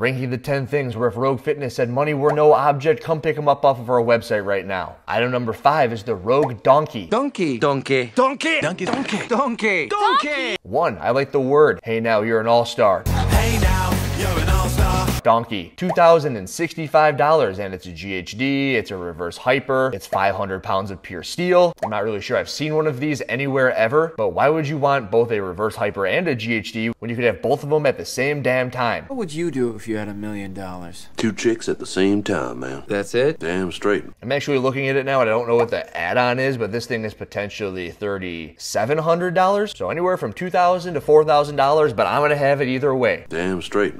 Ranking the 10 things where if Rogue Fitness said money were no object, come pick them up off of our website right now. Item number five is the Rogue Donkey. Donkey. Donkey. Donkey. Donkey. Donkey. Donkey. Donkey. One, I like the word. Hey now, you're an all-star. Donkey. $2,065 and it's a GHD, it's a reverse hyper, it's 500 pounds of pure steel. I'm not really sure I've seen one of these anywhere ever, but why would you want both a reverse hyper and a GHD when you could have both of them at the same damn time? What would you do if you had a million dollars? Two chicks at the same time, man. That's it? Damn straight. I'm actually looking at it now and I don't know what the add-on is, but this thing is potentially $3,700. So anywhere from 2,000 to $4,000, but I'm gonna have it either way. Damn straight.